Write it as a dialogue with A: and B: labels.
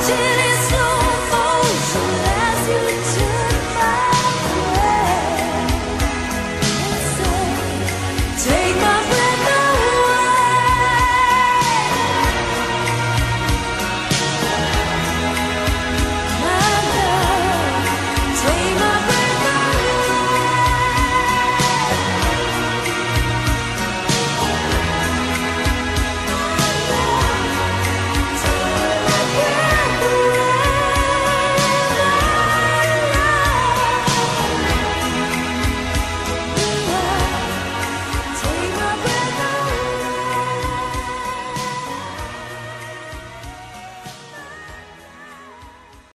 A: watching